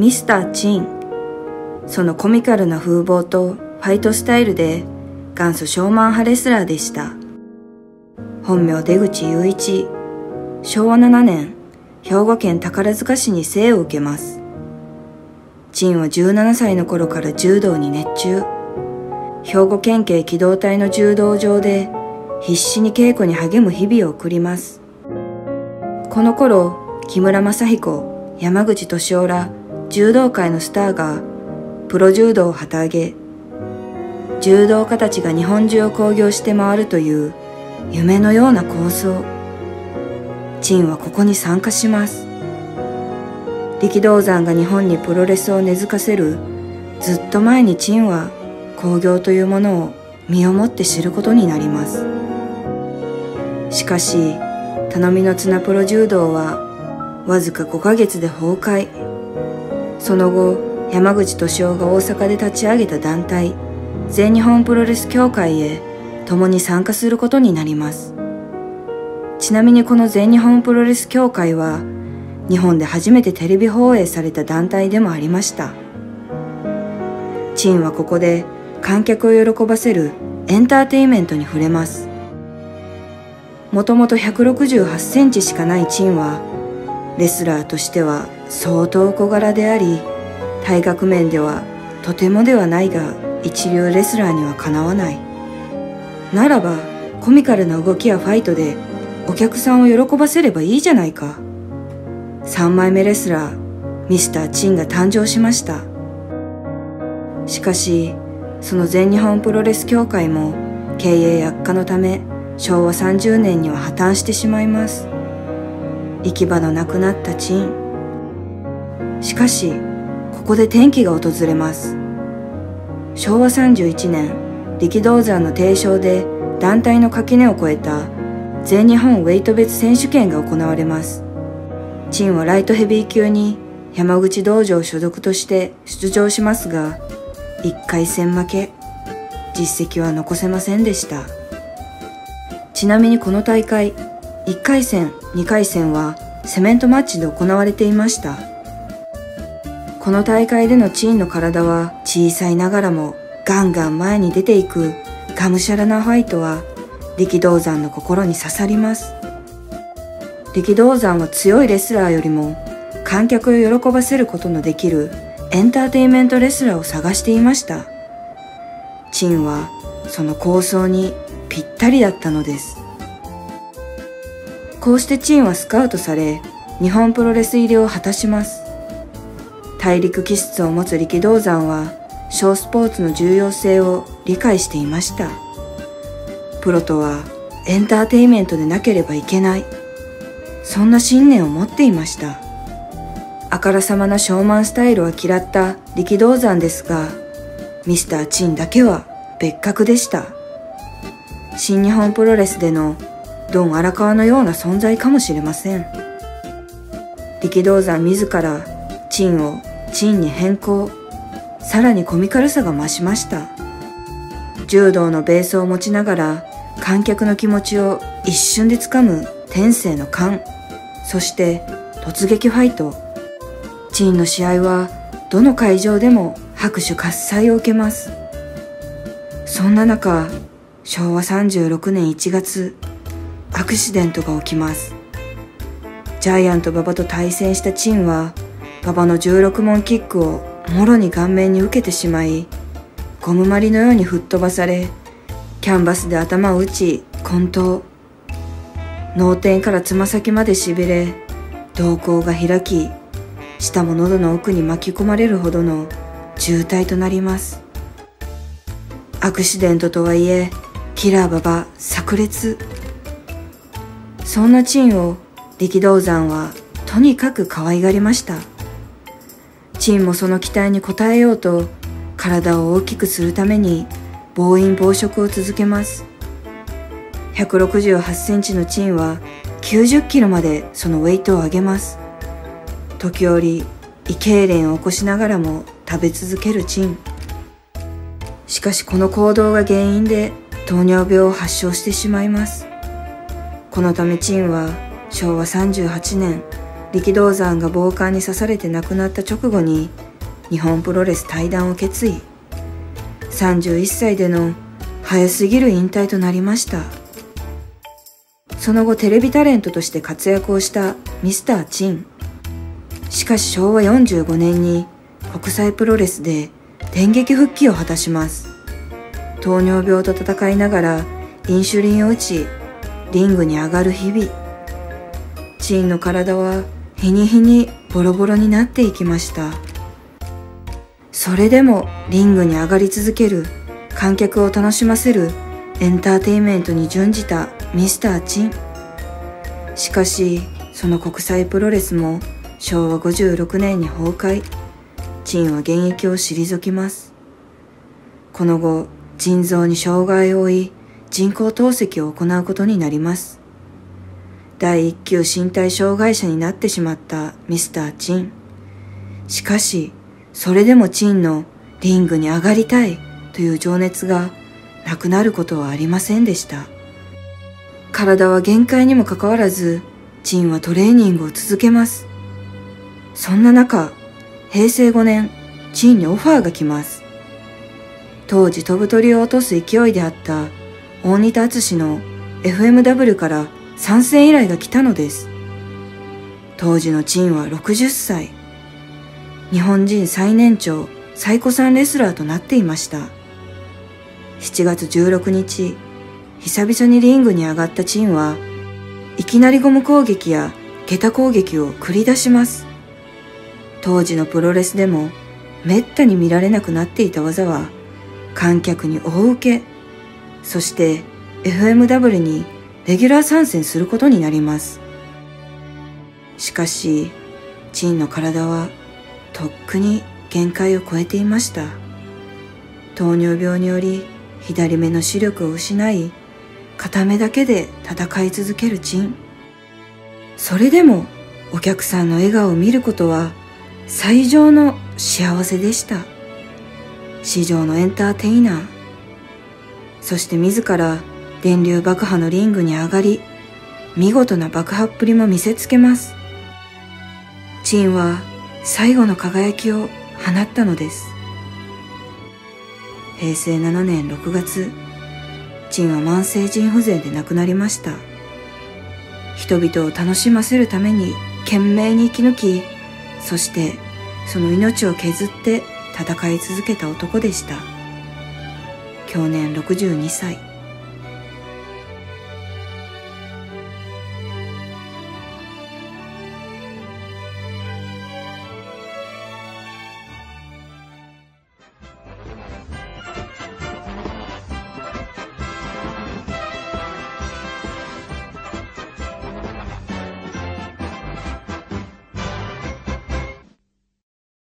ミスター・チン。そのコミカルな風貌とファイトスタイルで元祖ショーマン派レスラーでした。本名出口雄一。昭和7年、兵庫県宝塚市に生を受けます。チンは17歳の頃から柔道に熱中。兵庫県警機動隊の柔道場で必死に稽古に励む日々を送ります。この頃、木村正彦、山口敏夫ら柔道界のスターがプロ柔道を旗揚げ、柔道家たちが日本中を興行して回るという夢のような構想。チンはここに参加します。力道山が日本にプロレスを根付かせるずっと前にチンは興行というものを身をもって知ることになります。しかし、頼みの綱プロ柔道はわずか5ヶ月で崩壊。その後、山口敏夫が大阪で立ち上げた団体、全日本プロレス協会へ共に参加することになります。ちなみにこの全日本プロレス協会は、日本で初めてテレビ放映された団体でもありました。チンはここで観客を喜ばせるエンターテイメントに触れます。もともと168センチしかないチンは、レスラーとしては相当小柄であり、体格面ではとてもではないが一流レスラーにはかなわない。ならば、コミカルな動きやファイトでお客さんを喜ばせればいいじゃないか。3枚目レスラー、ミスター・チンが誕生しました。しかし、その全日本プロレス協会も経営悪化のため昭和30年には破綻してしまいます。行き場のなくなったチン。しかし、ここで転機が訪れます。昭和31年、力道山の提唱で団体の垣根を越えた全日本ウェイト別選手権が行われます。チンはライトヘビー級に山口道場所属として出場しますが、1回戦負け、実績は残せませんでした。ちなみにこの大会、1回戦、2回戦はセメントマッチで行われていました。この大会でのチンの体は小さいながらもガンガン前に出ていくがむしゃらなファイトは力道山の心に刺さります。力道山は強いレスラーよりも観客を喜ばせることのできるエンターテインメントレスラーを探していました。チンはその構想にぴったりだったのです。こうしてチンはスカウトされ、日本プロレス入りを果たします。大陸気質を持つ力道山は、小スポーツの重要性を理解していました。プロとはエンターテインメントでなければいけない。そんな信念を持っていました。あからさまなショーマンスタイルは嫌った力道山ですが、ミスター・チンだけは別格でした。新日本プロレスでのドン荒川のような存在かもしれません。力道山自らチンをチンに変更、さらにコミカルさが増しました。柔道のベースを持ちながら観客の気持ちを一瞬でつかむ天性の勘、そして突撃ファイト。チンの試合はどの会場でも拍手喝采を受けます。そんな中、昭和36年1月、アクシデントが起きます。ジャイアント馬場と対戦したチンは、馬場の16問キックをもろに顔面に受けてしまい、ゴムまりのように吹っ飛ばされ、キャンバスで頭を打ち、混沌。脳天からつま先まで痺れ、瞳孔が開き、舌も喉の奥に巻き込まれるほどの渋滞となります。アクシデントとはいえ、キラーババ炸裂。そんなチンを力道山はとにかく可愛がりました。チンもその期待に応えようと体を大きくするために暴飲暴食を続けます。168センチのチンは90キロまでそのウェイトを上げます。時折胃痙攣を起こしながらも食べ続けるチンしかしこの行動が原因で糖尿病を発症してしまいますこのためチンは昭和38年力道山が暴漢に刺されて亡くなった直後に日本プロレス退団を決意。31歳での早すぎる引退となりました。その後テレビタレントとして活躍をしたミスター・チン。しかし昭和45年に国際プロレスで電撃復帰を果たします。糖尿病と戦いながらインシュリンを打ちリングに上がる日々。チンの体は日に日にボロボロになっていきました。それでもリングに上がり続ける観客を楽しませるエンターテインメントに準じたミスター・チン。しかしその国際プロレスも昭和56年に崩壊。チンは現役を退きます。この後腎臓に障害を負い人工透析を行うことになります。第一級身体障害者になってしまったミスター・チン。しかしそれでもチンのリングに上がりたいという情熱がなくなることはありませんでした。体は限界にもかかわらずチンはトレーニングを続けます。そんな中平成5年チンにオファーが来ます。当時飛ぶ鳥を落とす勢いであった大仁田敦の FMW から参戦依頼が来たのです。当時のチンは60歳。日本人最年長、最古参レスラーとなっていました。7月16日、久々にリングに上がったチンは、いきなりゴム攻撃や下駄攻撃を繰り出します。当時のプロレスでも滅多に見られなくなっていた技は観客に大受けそして FMW にレギュラー参戦することになります。しかし、チンの体はとっくに限界を超えていました。糖尿病により左目の視力を失い、片目だけで戦い続けるチン。それでもお客さんの笑顔を見ることは最上の幸せでした。史上のエンターテイナー。そして自ら電流爆破のリングに上がり、見事な爆破っぷりも見せつけます。チンは最後の輝きを放ったのです。平成7年6月、チンは慢性腎不全で亡くなりました。人々を楽しませるために懸命に生き抜き、そしてその命を削って戦い続けた男でした。去年62歳。